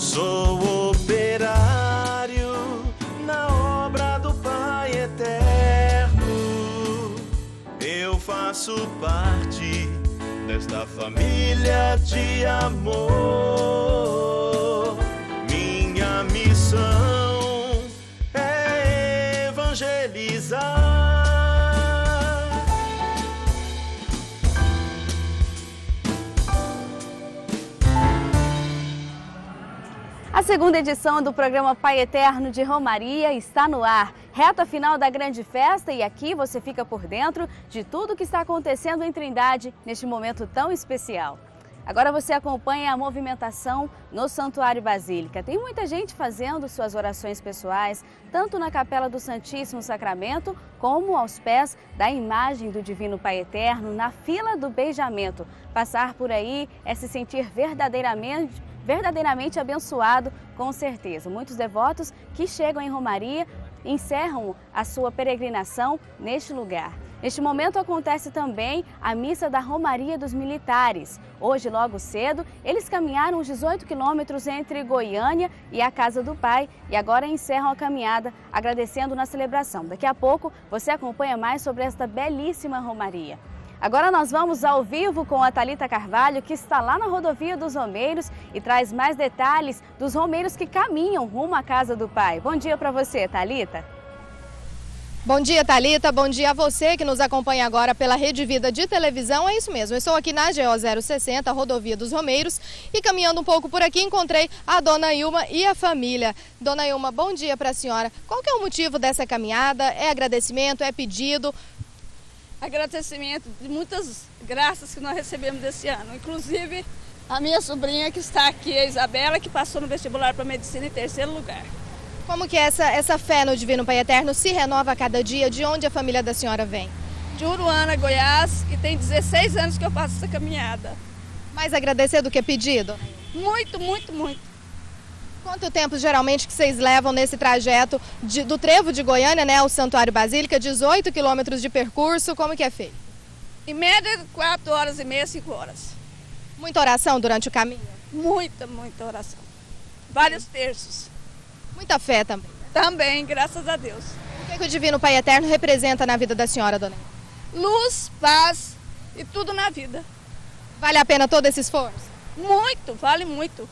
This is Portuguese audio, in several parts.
Sou operário na obra do Pai Eterno. Eu faço parte desta família de amor. Minha missão é evangelizar. A segunda edição do programa Pai Eterno de Romaria está no ar. Reta final da grande festa e aqui você fica por dentro de tudo que está acontecendo em Trindade neste momento tão especial. Agora você acompanha a movimentação no Santuário Basílica. Tem muita gente fazendo suas orações pessoais, tanto na Capela do Santíssimo Sacramento, como aos pés da imagem do Divino Pai Eterno, na fila do beijamento. Passar por aí é se sentir verdadeiramente verdadeiramente abençoado, com certeza. Muitos devotos que chegam em Romaria encerram a sua peregrinação neste lugar. Neste momento acontece também a missa da Romaria dos Militares. Hoje, logo cedo, eles caminharam os 18 quilômetros entre Goiânia e a Casa do Pai e agora encerram a caminhada agradecendo na celebração. Daqui a pouco você acompanha mais sobre esta belíssima Romaria. Agora nós vamos ao vivo com a Talita Carvalho, que está lá na rodovia dos Romeiros e traz mais detalhes dos romeiros que caminham rumo à casa do pai. Bom dia para você, Talita. Bom dia, Talita. Bom dia a você que nos acompanha agora pela Rede Vida de televisão. É isso mesmo. Eu estou aqui na GO 060, rodovia dos Romeiros, e caminhando um pouco por aqui encontrei a dona Ilma e a família. Dona Ilma, bom dia para a senhora. Qual é o motivo dessa caminhada? É agradecimento? É pedido? Agradecimento de muitas graças que nós recebemos desse ano. Inclusive, a minha sobrinha que está aqui, a Isabela, que passou no vestibular para medicina em terceiro lugar. Como que essa, essa fé no Divino Pai Eterno se renova a cada dia? De onde a família da senhora vem? De Uruana, Goiás, e tem 16 anos que eu faço essa caminhada. Mais agradecer do que pedido? Muito, muito, muito. Quanto tempo geralmente que vocês levam nesse trajeto de, do Trevo de Goiânia né, ao Santuário Basílica? 18 quilômetros de percurso, como que é feito? Em média, 4 horas e meia, 5 horas. Muita oração durante o caminho? Muita, muita oração. Vários terços. Muita fé também? Também, graças a Deus. O que, é que o Divino Pai Eterno representa na vida da senhora, dona? Luz, paz e tudo na vida. Vale a pena todo esse esforço? Muito, vale muito.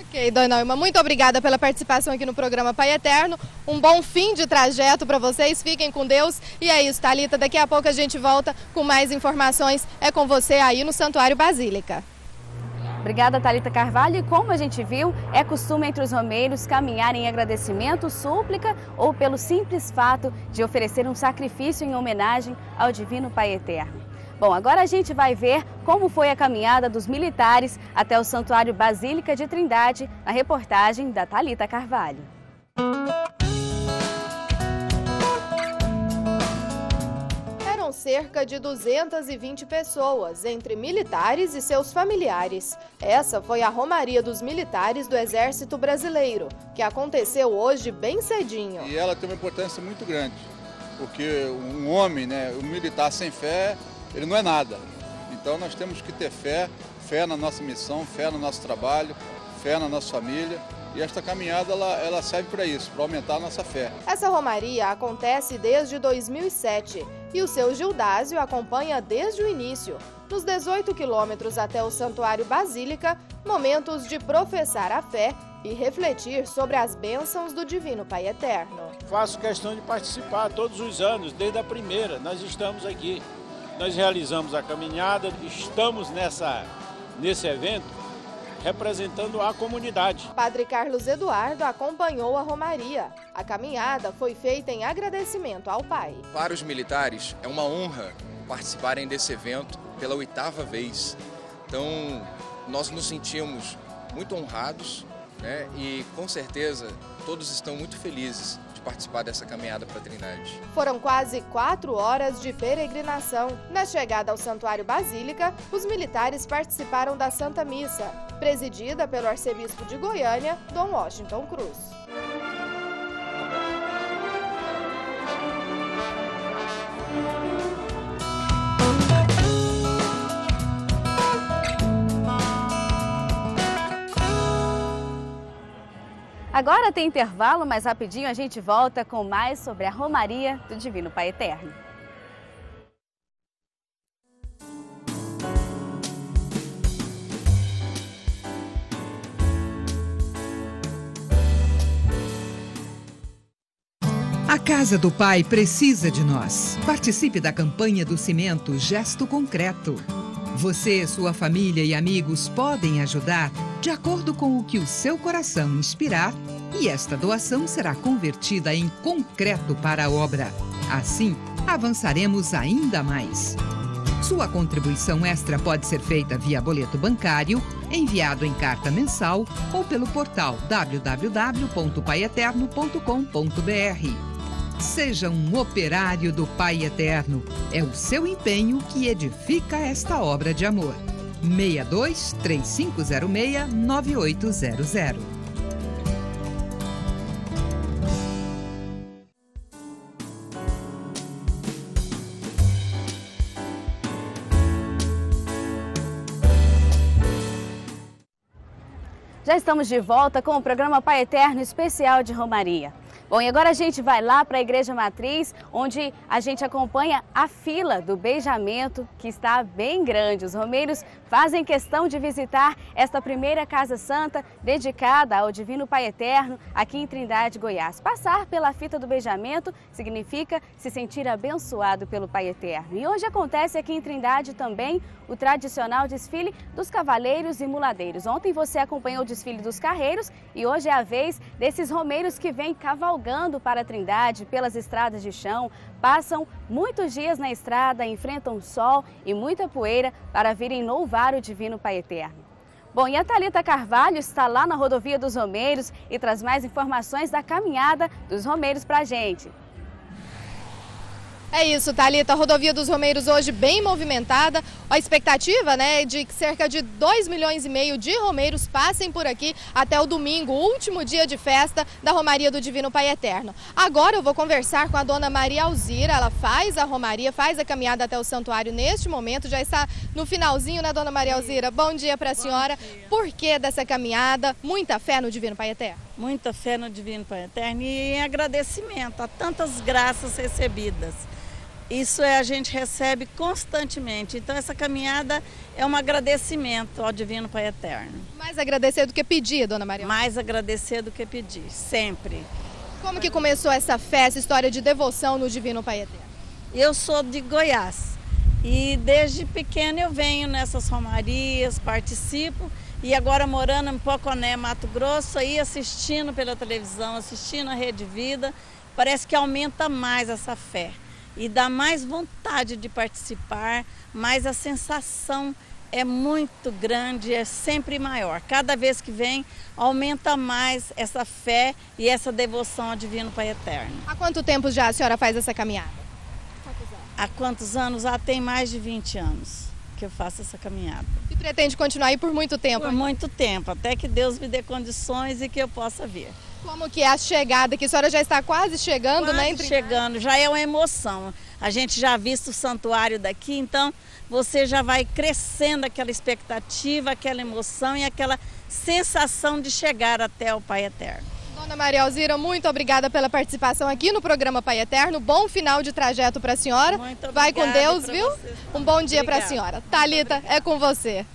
Ok, dona muito obrigada pela participação aqui no programa Pai Eterno. Um bom fim de trajeto para vocês, fiquem com Deus. E é isso, Thalita, daqui a pouco a gente volta com mais informações. É com você aí no Santuário Basílica. Obrigada, Talita Carvalho. E como a gente viu, é costume entre os romeiros caminhar em agradecimento, súplica ou pelo simples fato de oferecer um sacrifício em homenagem ao Divino Pai Eterno. Bom, agora a gente vai ver como foi a caminhada dos militares até o Santuário Basílica de Trindade, na reportagem da Talita Carvalho. Eram cerca de 220 pessoas, entre militares e seus familiares. Essa foi a Romaria dos Militares do Exército Brasileiro, que aconteceu hoje bem cedinho. E ela tem uma importância muito grande, porque um homem, né, um militar sem fé, ele não é nada. Então nós temos que ter fé, fé na nossa missão, fé no nosso trabalho, fé na nossa família. E esta caminhada ela, ela serve para isso, para aumentar a nossa fé. Essa romaria acontece desde 2007 e o seu Gildásio acompanha desde o início. Nos 18 quilômetros até o Santuário Basílica, momentos de professar a fé e refletir sobre as bênçãos do Divino Pai Eterno. Faço questão de participar todos os anos, desde a primeira. Nós estamos aqui nós realizamos a caminhada, estamos nessa, nesse evento representando a comunidade. Padre Carlos Eduardo acompanhou a Romaria. A caminhada foi feita em agradecimento ao Pai. Para os militares, é uma honra participarem desse evento pela oitava vez. Então, nós nos sentimos muito honrados né? e, com certeza, todos estão muito felizes de participar dessa caminhada para a Trindade. Foram quase quatro horas de peregrinação. Na chegada ao Santuário Basílica, os militares participaram da Santa Missa, presidida pelo arcebispo de Goiânia, Dom Washington Cruz. Agora tem intervalo, mas rapidinho a gente volta com mais sobre a Romaria do Divino Pai Eterno. A Casa do Pai precisa de nós. Participe da campanha do Cimento Gesto Concreto. Você, sua família e amigos podem ajudar de acordo com o que o seu coração inspirar e esta doação será convertida em concreto para a obra. Assim, avançaremos ainda mais. Sua contribuição extra pode ser feita via boleto bancário, enviado em carta mensal ou pelo portal www.paieterno.com.br. Seja um operário do Pai Eterno. É o seu empenho que edifica esta obra de amor. 62 3506 9800. Já estamos de volta com o programa Pai Eterno especial de Romaria. Bom, e agora a gente vai lá para a Igreja Matriz, onde a gente acompanha a fila do beijamento, que está bem grande. Os romeiros fazem questão de visitar esta primeira Casa Santa dedicada ao Divino Pai Eterno, aqui em Trindade, Goiás. Passar pela fita do beijamento significa se sentir abençoado pelo Pai Eterno. E hoje acontece aqui em Trindade também o tradicional desfile dos cavaleiros e muladeiros. Ontem você acompanhou o desfile dos carreiros e hoje é a vez desses romeiros que vêm cavalgando cavalgando para a Trindade pelas estradas de chão, passam muitos dias na estrada, enfrentam sol e muita poeira para virem louvar o Divino Pai Eterno. Bom, e a Thalita Carvalho está lá na rodovia dos Romeiros e traz mais informações da caminhada dos Romeiros para a gente. É isso, Thalita. A rodovia dos Romeiros hoje bem movimentada. A expectativa né, de que cerca de 2 milhões e meio de romeiros passem por aqui até o domingo, último dia de festa da Romaria do Divino Pai Eterno. Agora eu vou conversar com a dona Maria Alzira. Ela faz a Romaria, faz a caminhada até o santuário neste momento. Já está no finalzinho, né, dona Maria Alzira? Bom dia para a senhora. Dia. Por que dessa caminhada? Muita fé no Divino Pai Eterno? Muita fé no Divino Pai Eterno e em agradecimento a tantas graças recebidas. Isso é, a gente recebe constantemente. Então essa caminhada é um agradecimento ao Divino Pai Eterno. Mais agradecer do que pedir, dona Maria? Mais agradecer do que pedir, sempre. Como que começou essa fé, essa história de devoção no Divino Pai Eterno? Eu sou de Goiás e desde pequena eu venho nessas romarias, participo e agora morando em Poconé, Mato Grosso, aí assistindo pela televisão, assistindo a Rede Vida, parece que aumenta mais essa fé e dá mais vontade de participar, mas a sensação é muito grande, é sempre maior. Cada vez que vem, aumenta mais essa fé e essa devoção ao Divino Pai Eterno. Há quanto tempo já a senhora faz essa caminhada? Há quantos anos? Há tem mais de 20 anos que eu faço essa caminhada. E pretende continuar aí por muito tempo? Por muito tempo, até que Deus me dê condições e que eu possa vir. Como que é a chegada, que a senhora já está quase chegando, quase né? Entre... chegando, já é uma emoção. A gente já visto o santuário daqui, então você já vai crescendo aquela expectativa, aquela emoção e aquela sensação de chegar até o Pai Eterno. Dona Maria Alzira, muito obrigada pela participação aqui no programa Pai Eterno. Bom final de trajeto para a senhora. Muito Vai com Deus, viu? Você. Um bom dia para a senhora. Talita, é com você.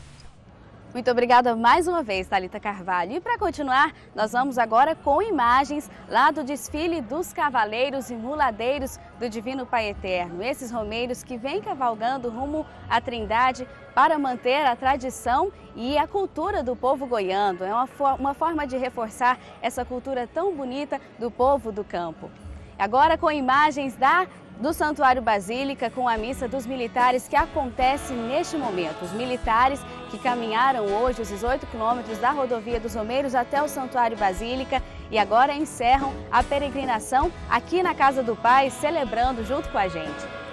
Muito obrigada mais uma vez, Talita Carvalho. E para continuar, nós vamos agora com imagens lá do desfile dos cavaleiros e muladeiros do Divino Pai Eterno. Esses romeiros que vêm cavalgando rumo à Trindade para manter a tradição e a cultura do povo goiano. É uma, uma forma de reforçar essa cultura tão bonita do povo do campo. Agora com imagens da do Santuário Basílica com a missa dos militares que acontece neste momento. Os militares que caminharam hoje os 18 quilômetros da rodovia dos Romeiros até o Santuário Basílica e agora encerram a peregrinação aqui na Casa do Pai, celebrando junto com a gente.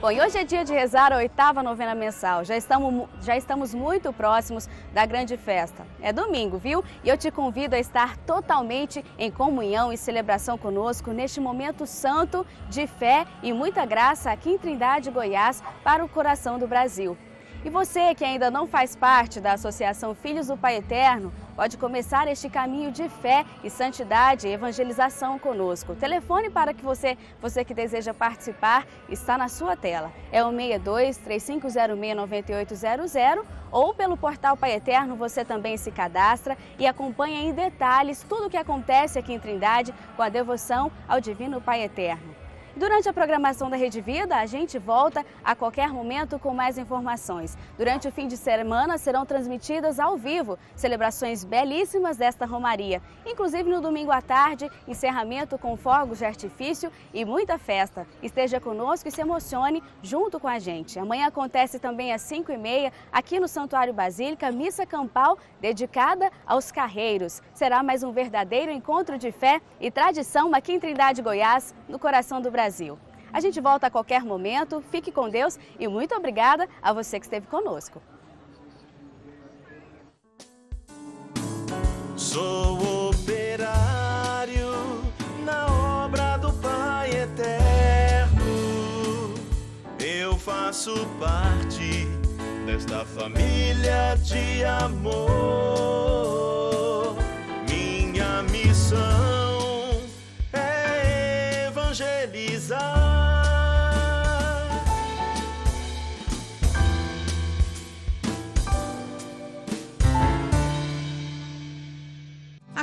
Bom, e hoje é dia de rezar a oitava novena mensal. Já estamos, já estamos muito próximos da grande festa. É domingo, viu? E eu te convido a estar totalmente em comunhão e celebração conosco neste momento santo de fé e muita graça aqui em Trindade, Goiás, para o coração do Brasil. E você que ainda não faz parte da Associação Filhos do Pai Eterno, pode começar este caminho de fé e santidade e evangelização conosco. O telefone para que você, você que deseja participar, está na sua tela. É o 62 3506 9800 ou pelo portal Pai Eterno você também se cadastra e acompanha em detalhes tudo o que acontece aqui em Trindade com a devoção ao Divino Pai Eterno. Durante a programação da Rede Vida, a gente volta a qualquer momento com mais informações. Durante o fim de semana serão transmitidas ao vivo celebrações belíssimas desta Romaria. Inclusive no domingo à tarde, encerramento com fogos de artifício e muita festa. Esteja conosco e se emocione junto com a gente. Amanhã acontece também às 5h30 aqui no Santuário Basílica, missa campal dedicada aos carreiros. Será mais um verdadeiro encontro de fé e tradição aqui em Trindade, Goiás, no coração do Brasil. Brasil. A gente volta a qualquer momento, fique com Deus e muito obrigada a você que esteve conosco. Sou operário na obra do Pai Eterno. Eu faço parte desta família de amor.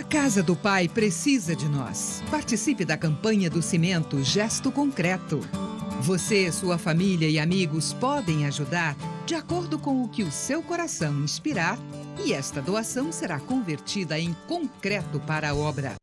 Casa do Pai precisa de nós. Participe da campanha do Cimento Gesto Concreto. Você, sua família e amigos podem ajudar de acordo com o que o seu coração inspirar e esta doação será convertida em concreto para a obra.